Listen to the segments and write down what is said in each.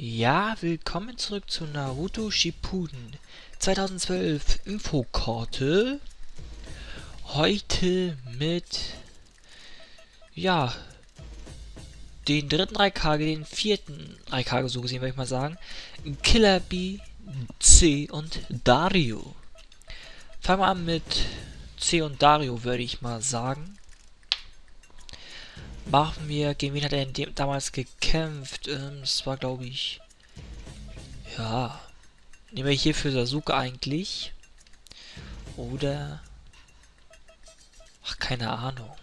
Ja, willkommen zurück zu Naruto Shippuden 2012 Infokarte. Heute mit, ja, den dritten Raikage, den vierten Raikage, so gesehen, würde ich mal sagen. Killer B, C und Dario. Fangen wir an mit C und Dario, würde ich mal sagen machen wir, gegen wen hat er damals gekämpft? Ähm, das war, glaube ich... Ja... Nehmen wir hier für Sasuke eigentlich. Oder... Ach, keine Ahnung.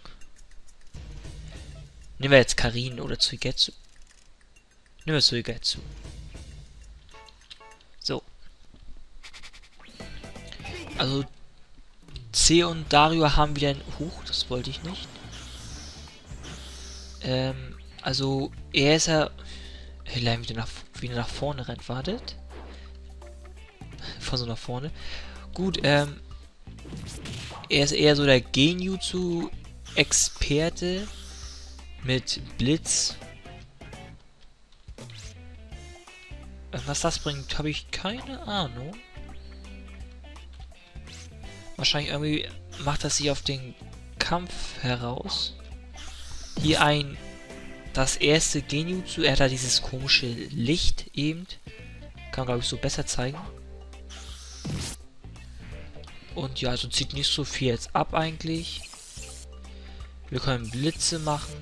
Nehmen wir jetzt Karin oder Tsuigetsu. Nehmen wir Tsuigetsu. So. Also... C und Dario haben wieder ein... Huch, das wollte ich nicht. Ähm, also, er ist ja... Allein wieder nach, wieder nach vorne rennt, wartet. Von so nach vorne. Gut, ähm... Er ist eher so der Genjutsu-Experte mit Blitz. Äh, was das bringt, habe ich keine Ahnung. Wahrscheinlich irgendwie macht das sich auf den Kampf heraus hier ein das erste Genjutsu. Er hat da dieses komische Licht eben. Kann glaube ich so besser zeigen. Und ja, also zieht nicht so viel jetzt ab eigentlich. Wir können Blitze machen.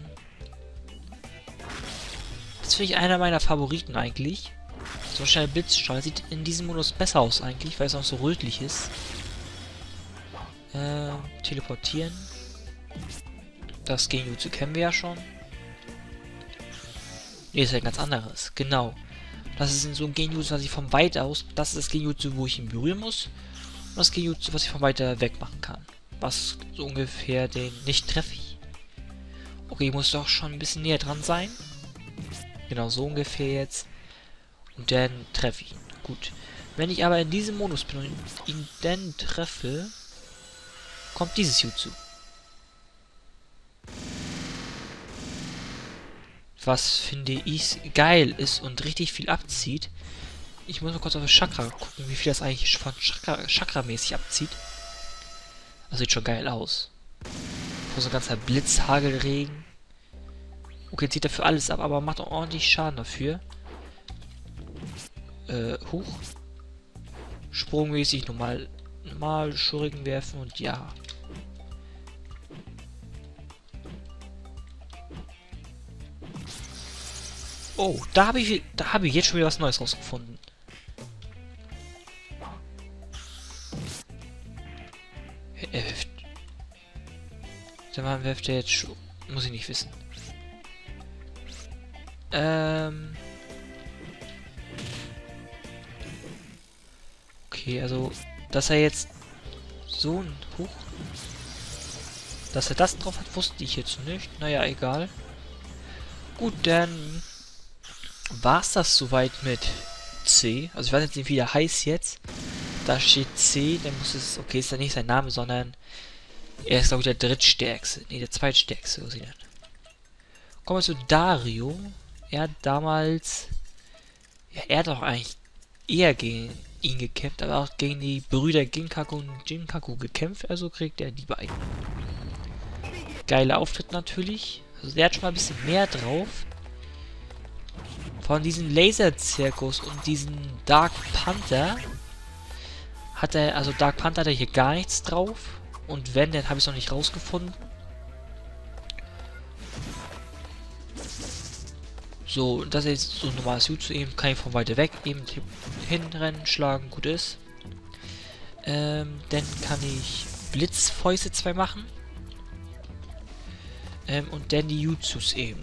Das finde ich einer meiner Favoriten eigentlich. So schnell Blitzstrahl sieht in diesem Modus besser aus eigentlich, weil es auch so rötlich ist. Äh, teleportieren. Das Genjutsu kennen wir ja schon. Nee, ist ja ein ganz anderes. Genau. Das ist so ein Genjutsu, was ich von weit aus... Das ist das Genjutsu, wo ich ihn berühren muss. Und das Genjutsu, was ich von weiter weg machen kann. Was so ungefähr den... Nicht treffe ich. Okay, ich muss doch schon ein bisschen näher dran sein. Genau, so ungefähr jetzt. Und dann treffe ich ihn. Gut. Wenn ich aber in diesem Modus bin und ihn dann treffe, kommt dieses Jutsu. Was finde ich geil ist und richtig viel abzieht. Ich muss mal kurz auf das Chakra gucken, wie viel das eigentlich von Chakra, Chakra-mäßig abzieht. Das sieht schon geil aus. So ein ganzer Blitzhagelregen. Okay, zieht dafür alles ab, aber macht auch ordentlich Schaden dafür. Äh, hoch. Sprungmäßig normal, normal Schuriken werfen und ja. Oh, da habe ich, da habe ich jetzt schon wieder was Neues rausgefunden. Er wirft. Der Mann wirft jetzt schon. Muss ich nicht wissen. Ähm. Okay, also, dass er jetzt so ein Hoch. Dass er das drauf hat, wusste ich jetzt nicht. Naja, egal. Gut, dann war es das soweit mit C. Also ich weiß jetzt nicht, wie der heißt jetzt. Da steht C, dann muss es, okay, ist ja nicht sein Name, sondern er ist, glaube ich, der drittstärkste. Ne, der zweitstärkste, so sieht Kommen wir zu Dario. Er hat damals, ja, er hat auch eigentlich eher gegen ihn gekämpft, aber auch gegen die Brüder Ginkaku und Jinkaku gekämpft, also kriegt er die beiden. Geiler Auftritt natürlich. Also der hat schon mal ein bisschen mehr drauf von diesem Laser-Zirkus und diesem Dark Panther hat er, also Dark Panther hat er hier gar nichts drauf. Und wenn, dann habe ich es noch nicht rausgefunden. So, das ist so ein normales Jutsu eben, kann ich von weiter weg eben hinrennen, schlagen, gut ist. Ähm, dann kann ich Blitzfäuste 2 machen. Ähm, und dann die Jutsus eben.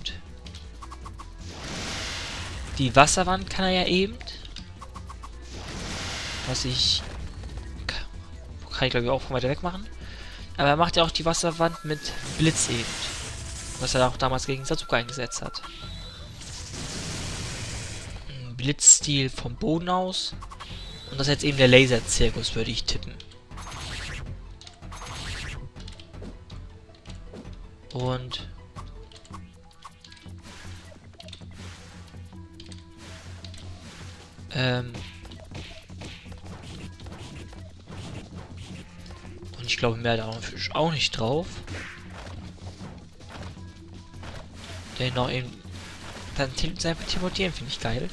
Die Wasserwand kann er ja eben. Was ich... Kann ich glaube ich auch von weiter weg machen. Aber er macht ja auch die Wasserwand mit Blitz eben. Was er auch damals gegen Sasuke eingesetzt hat. Ein Blitzstil vom Boden aus. Und das ist jetzt eben der Laser-Zirkus, würde ich tippen. Und Ähm. Und ich glaube, mehr da auch nicht drauf. Der noch eben. Dann sein teleportieren finde ich geil.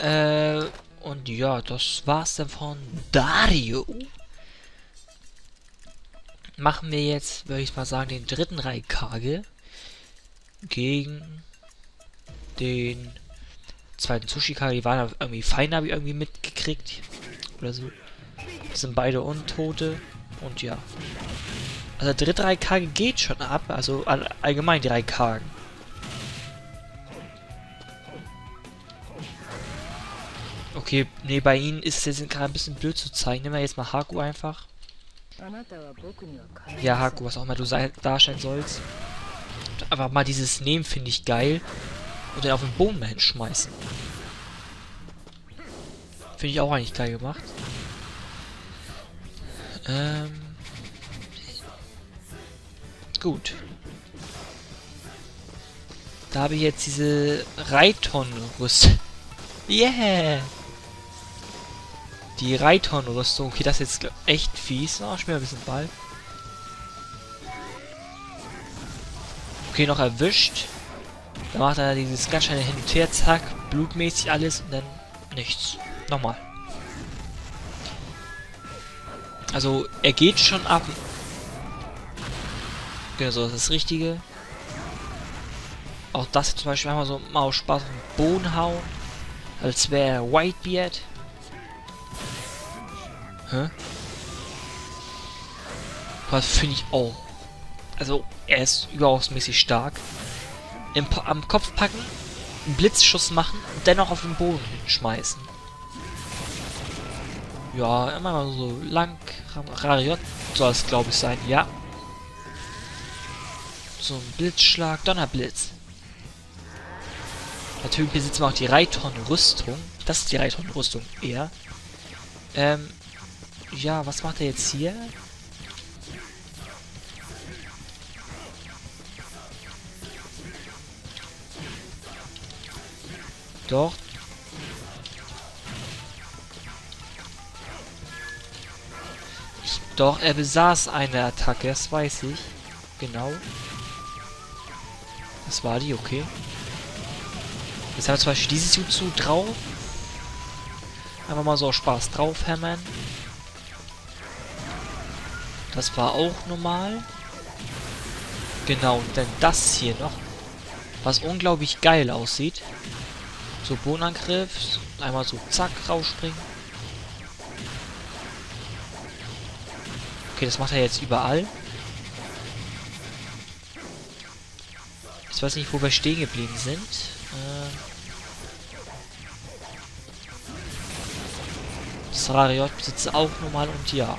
Äh, und ja, das war's dann von Dario. Machen wir jetzt, würde ich mal sagen, den dritten Raikage gegen den zweiten Tsushikage. Die waren irgendwie fein, habe ich irgendwie mitgekriegt. Oder so. Das sind beide Untote. Und ja. Also der dritte Raikage geht schon ab. Also all allgemein die Raikagen. Okay, nee, bei ihnen ist es jetzt gerade ein bisschen blöd zu zeigen. Nehmen wir jetzt mal Haku einfach. Ja, Haku, was auch immer du darstellen sollst. Einfach mal dieses Nehmen finde ich geil. Und dann auf den Boden dahin schmeißen. Finde ich auch eigentlich geil gemacht. Ähm. Gut. Da habe ich jetzt diese Reiton-Rüstung. Yeah! Die Reiton-Rüstung. Okay, das ist jetzt echt fies. Oh, ich mir ein bisschen Ball. Okay, noch erwischt. Dann macht er dieses ganz schnelle Hin und Her, zack, blutmäßig alles und dann nichts. Nochmal. Also, er geht schon ab. Genau, so, das ist das Richtige. Auch das zum Beispiel einmal so mal aus Spaß auf den Boden hauen. Als wäre Whitebeard. Hä? Was finde ich auch. Also, er ist überaus mäßig stark. Im, am Kopf packen, einen Blitzschuss machen und dennoch auf den Boden schmeißen. Ja, immer mal so lang. Rariot soll es, glaube ich, sein. Ja. So ein Blitzschlag, Donnerblitz. Natürlich besitzen wir auch die Reiton-Rüstung. Das ist die Reiton-Rüstung eher. Ähm, ja, was macht er jetzt hier? Doch. Doch, er besaß eine Attacke, das weiß ich. Genau. Das war die, okay. Jetzt haben wir zum Beispiel dieses Jutsu drauf. Einfach mal so Spaß drauf hämmern. Das war auch normal. Genau, und dann das hier noch. Was unglaublich geil aussieht. So, Bodenangriff. Einmal so zack, rausspringen. Okay, das macht er jetzt überall. Ich weiß nicht, wo wir stehen geblieben sind. Äh das Rariot besitzt auch normal und ja.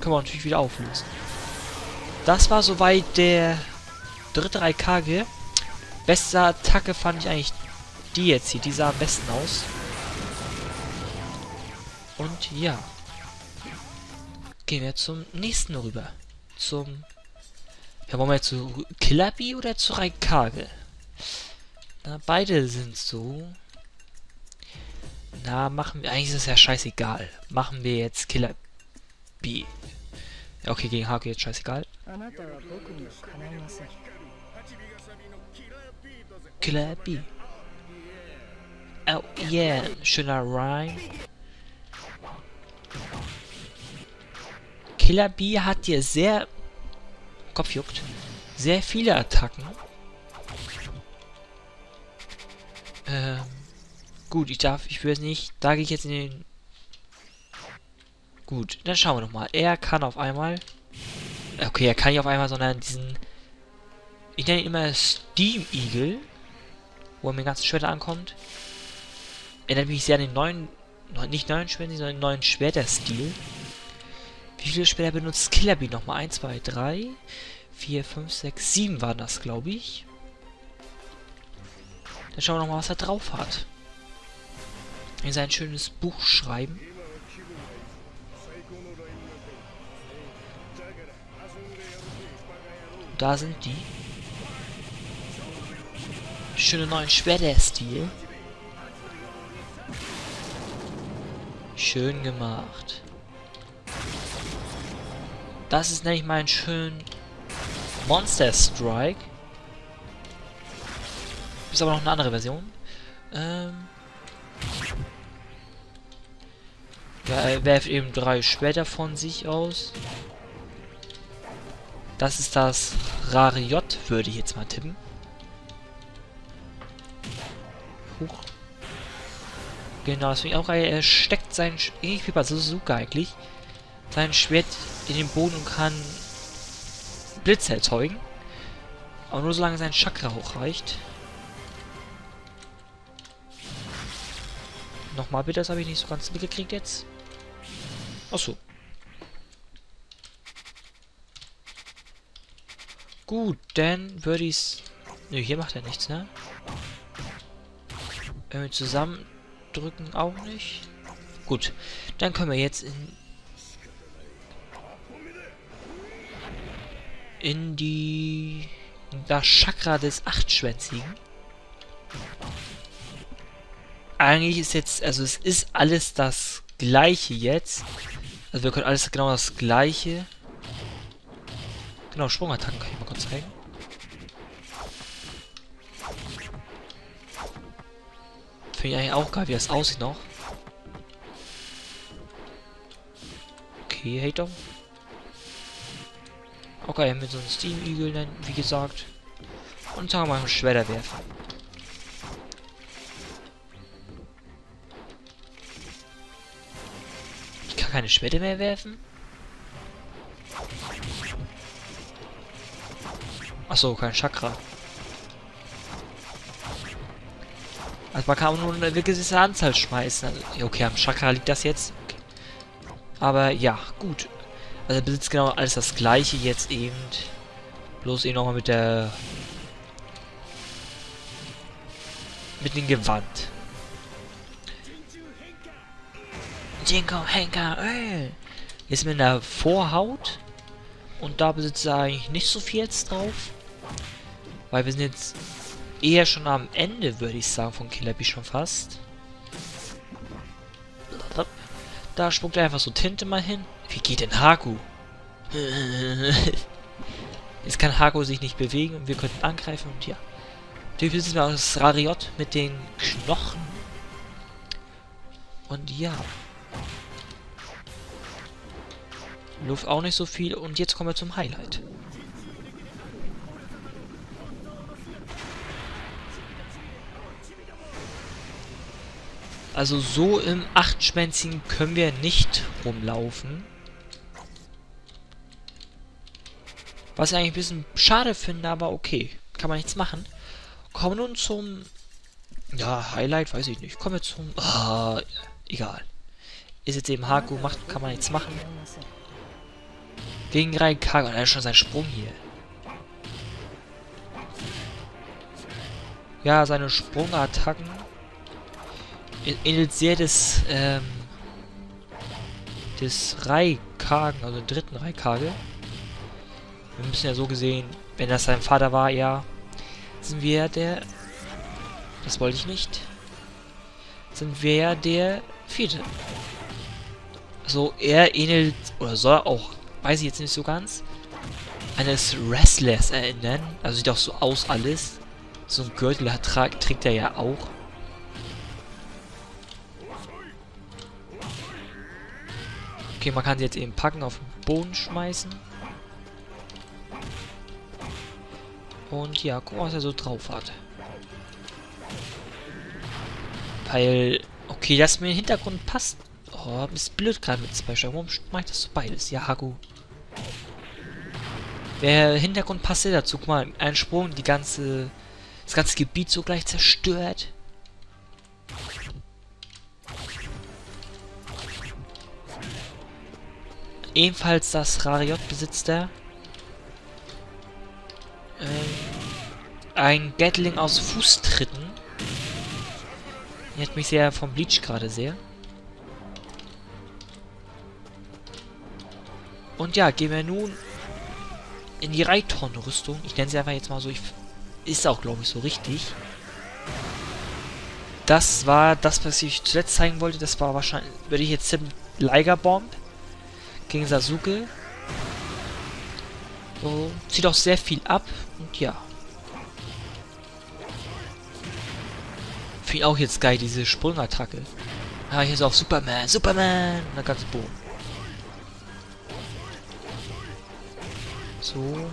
Können wir natürlich wieder auflösen. Das war soweit der dritte Raikage. Beste Attacke fand ich eigentlich die jetzt hier, die sah am besten aus. Und ja. Gehen wir zum nächsten rüber. Zum... Ja, wollen wir jetzt zu Killerby oder zu Raikage? Na, beide sind so. Na, machen wir... Eigentlich ist es ja scheißegal. Machen wir jetzt Killerby. Ja, okay, gegen Hake jetzt scheißegal. Killer B. Oh yeah, schöner Rhyme. Killer B hat hier sehr... Kopf juckt. Sehr viele Attacken. Ähm... Gut, ich darf, ich will es nicht, da gehe ich jetzt in den... Gut, dann schauen wir nochmal. Er kann auf einmal... Okay, er kann nicht auf einmal, sondern diesen... Ich nenne ihn immer Steam Eagle. Wo er mir ganz Schwerter ankommt erinnert mich sehr an den neuen, nicht neuen Schwerter, sondern den neuen Schwerterstil. Wie viele Schwerter benutzt Killer Bee nochmal? 1, 2, 3, 4, 5, 6, 7 waren das, glaube ich. Dann schauen wir nochmal, was er drauf hat. In sein schönes Buch schreiben. Da sind die. Schöne neuen Schwerter-Stil. Schön gemacht. Das ist nämlich mein schön Monster Strike. Ist aber noch eine andere Version. Ähm ja, er werft eben drei Schwerter von sich aus. Das ist das Rare J, würde ich jetzt mal tippen. Huch. Genau, deswegen auch, er steckt sein, ähnlich wie bei Suzuka eigentlich, sein Schwert in den Boden und kann Blitz erzeugen. Aber nur solange sein Chakra hochreicht. Nochmal bitte, das habe ich nicht so ganz mitgekriegt jetzt. Achso. Gut, dann würde ich's... Nö, hier macht er nichts, ne? Wenn wir zusammendrücken auch nicht. Gut, dann können wir jetzt in... In die... In das Chakra des Achtschwänzigen. Eigentlich ist jetzt... Also es ist alles das gleiche jetzt. Also wir können alles genau das gleiche. Genau, Sprungattacken kann ich mal kurz zeigen. Finde ich eigentlich auch geil, wie das aussieht noch. Okay, Hater. Okay, mit so einem Steam Eagle wie gesagt. Und sagen wir mal Schwerter werfen. Ich kann keine Schwerter mehr werfen. Achso, kein Chakra. Also man kann nur eine gewisse Anzahl schmeißen. Okay, am Chakra liegt das jetzt. Okay. Aber ja, gut. Also besitzt genau alles das gleiche jetzt eben. Bloß eben nochmal mit der... Mit dem Gewand. Jinko Henker Öl. Jetzt mit der Vorhaut. Und da besitzt er eigentlich nicht so viel jetzt drauf. Weil wir sind jetzt eher schon am Ende, würde ich sagen, von Killer Bee schon fast. Da spuckt er einfach so Tinte mal hin. Wie geht denn Haku? Jetzt kann Haku sich nicht bewegen und wir könnten angreifen und ja. Natürlich besitzen wir das Rariot mit den Knochen. Und ja. Luft auch nicht so viel und jetzt kommen wir zum Highlight. Also so im Achtschwänzigen können wir nicht rumlaufen. Was ich eigentlich ein bisschen schade finde, aber okay. Kann man nichts machen. Kommen wir nun zum... Ja, Highlight, weiß ich nicht. Kommen wir zum... Ah, egal. Ist jetzt eben Haku, macht, kann man nichts machen. Gegen Raikage. Und er hat schon seinen Sprung hier. Ja, seine Sprungattacken des, ähm, des Raikagen, also dritten Raikage. Wir müssen ja so gesehen, wenn das sein Vater war, ja, sind wir der, das wollte ich nicht, sind wir ja der vierte. Also er ähnelt, oder soll auch, weiß ich jetzt nicht so ganz, eines Wrestlers erinnern. Also sieht auch so aus alles. So ein Gürtel hat, trägt er ja auch. Okay, man kann sie jetzt eben packen, auf den Boden schmeißen. Und ja, guck mal, was er so drauf hat. Weil, okay, das mir im Hintergrund passt. Oh, ist blöd gerade mit zwei Warum mache ich das so beides? Ja, Haku. Der Hintergrund passt ja dazu. Guck mal, ein Sprung, die ganze, das ganze Gebiet so gleich zerstört. Ebenfalls das Rariot besitzt er. Ähm, ein Gatling aus Fußtritten. Jetzt mich sehr vom Bleach gerade sehr. Und ja, gehen wir nun in die Reiton-Rüstung. Ich nenne sie einfach jetzt mal so. Ich, ist auch, glaube ich, so richtig. das war das, was ich zuletzt zeigen wollte. Das war wahrscheinlich, würde ich jetzt tippen, Liger Bomb gegen Sasuke. So, zieht auch sehr viel ab und ja. Finde auch jetzt geil, diese Sprungattacke. Ah, hier ist auch Superman, Superman! Und dann ganze Boom. So.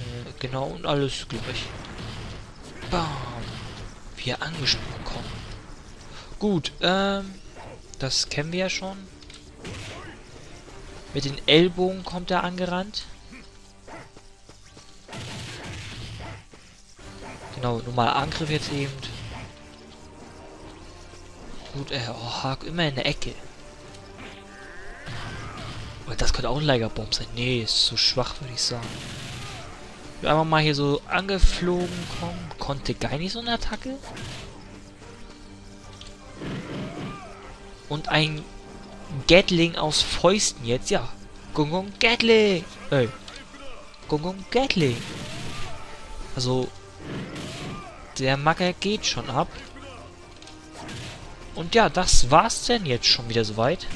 Äh, genau, und alles gleich. Bam! Wie er angesprungen kommt. Gut, ähm, das kennen wir ja schon. Mit den Ellbogen kommt er angerannt. Genau, normaler Angriff jetzt eben. Gut, er oh, hakt immer in der Ecke. Aber das könnte auch ein Leigerbomb sein. Nee, ist zu schwach, würde ich sagen. Einfach mal hier so angeflogen kommen. Konnte gar nicht so eine Attacke. Und ein Gatling aus Fäusten jetzt, ja. Gung Gatling! Ey. Gung Gatling! Also, der Macker geht schon ab. Und ja, das war's denn jetzt schon wieder soweit.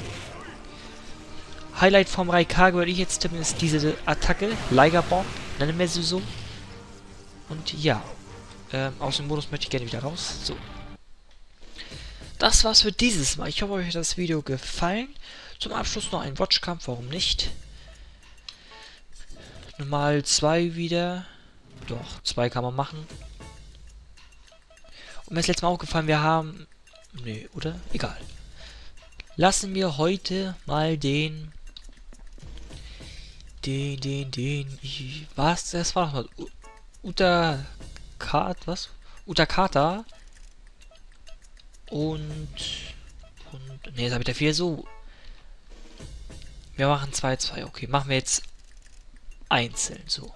Highlight vom Raikage würde ich jetzt tippen, ist diese Attacke. Liger-Bomb, nennen wir sie so. Und ja, ähm, aus dem Modus möchte ich gerne wieder raus. So. Das war's für dieses Mal. Ich hoffe, euch hat das Video gefallen. Zum Abschluss noch ein Watchkampf, warum nicht? Normal 2 wieder. Doch, 2 kann man machen. Und mir ist letztes Mal aufgefallen, wir haben... Nee, oder? Egal. Lassen wir heute mal den... Den, den, den... Ich, was? Das war doch mal... Uta... Kat... Was? Utakata und... Und... Ne, jetzt habe ich dafür so... Wir machen 2-2. Okay, machen wir jetzt einzeln so.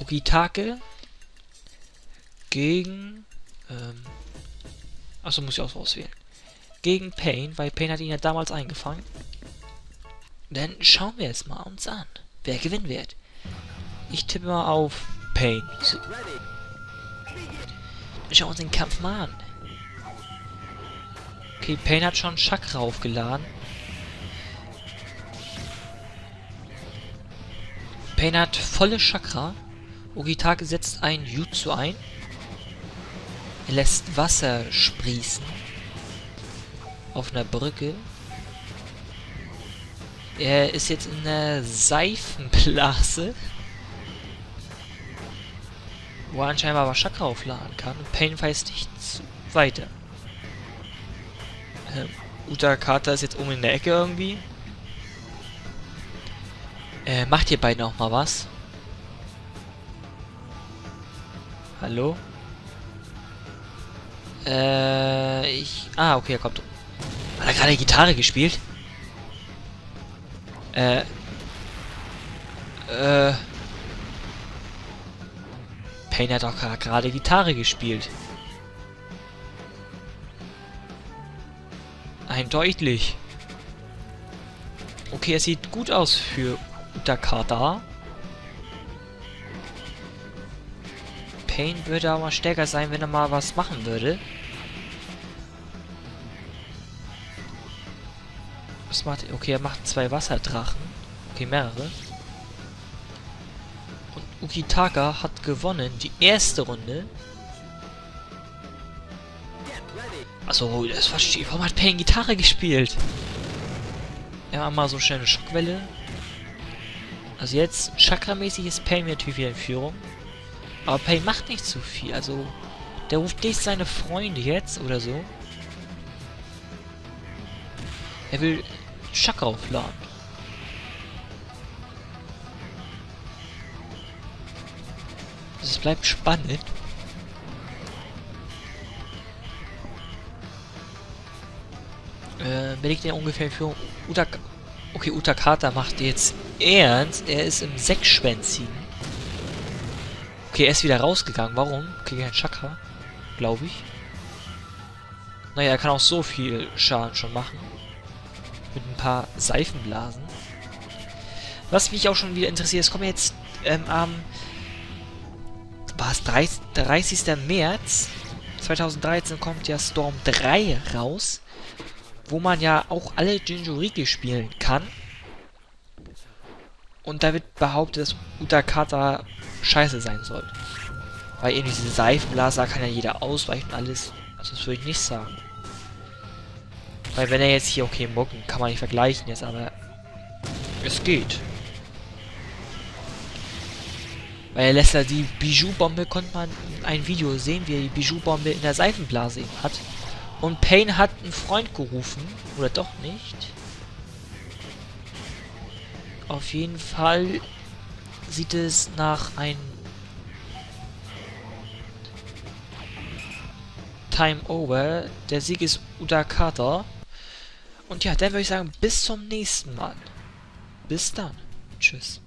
Okitake gegen... Ähm, achso, muss ich auch auswählen. Gegen Pain, weil Pain hat ihn ja damals eingefangen. Dann schauen wir es mal uns an, wer gewinnen wird. Ich tippe mal auf Pain. So. Schauen wir uns den Kampf mal an. Okay, Pain hat schon Chakra aufgeladen. Pain hat volle Chakra. Ogitake setzt ein Jutsu ein. Er lässt Wasser sprießen. Auf einer Brücke. Er ist jetzt in einer Seifenblase. Wo er anscheinend aber Chakra aufladen kann. Und Pain weiß nichts weiter. Ähm, Uta Kata ist jetzt oben in der Ecke irgendwie. Äh, macht ihr beiden auch mal was? Hallo? Äh, ich... Ah, okay, er kommt. Hat er gerade Gitarre gespielt? Äh... Äh... Payne hat auch gerade Gitarre gespielt. Eindeutig. Okay, es sieht gut aus für Utakada. Pain würde aber stärker sein, wenn er mal was machen würde. Was macht er? Okay, er macht zwei Wasserdrachen. Okay, mehrere. Und Ukitaka hat gewonnen. Die erste Runde. Also, das verstehe ich. Warum hat Pain Gitarre gespielt? Ja, mal so schnell eine Schockwelle. Also jetzt, Chakra-mäßig ist Pain natürlich wieder in Führung. Aber Pain macht nicht zu viel. Also, der ruft nicht seine Freunde jetzt oder so. Er will Chakra aufladen. Es bleibt spannend. Äh, belegt er ungefähr für Utak Okay, Utakata macht jetzt ernst. Er ist im Sechsschwänzigen. Okay, er ist wieder rausgegangen. Warum? Okay, kein Chakra. Glaube ich. Naja, er kann auch so viel Schaden schon machen. Mit ein paar Seifenblasen. Was mich auch schon wieder interessiert, es kommen jetzt ähm, am war es 30, 30. März 2013 kommt ja Storm 3 raus, wo man ja auch alle Jinjuriki spielen kann. Und da wird behauptet, dass Utakata scheiße sein soll. Weil eben diese Seifenblaser kann ja jeder ausweichen und alles. Also das würde ich nicht sagen. Weil wenn er jetzt hier, okay, Mucken kann man nicht vergleichen jetzt, aber es geht. Weil er lässt ja die Bijou-Bombe, konnte man in einem Video sehen, wie er die Bijou-Bombe in der Seifenblase hat. Und Payne hat einen Freund gerufen. Oder doch nicht. Auf jeden Fall sieht es nach einem Time Over. Der Sieg ist Udakata. Und ja, dann würde ich sagen, bis zum nächsten Mal. Bis dann. Tschüss.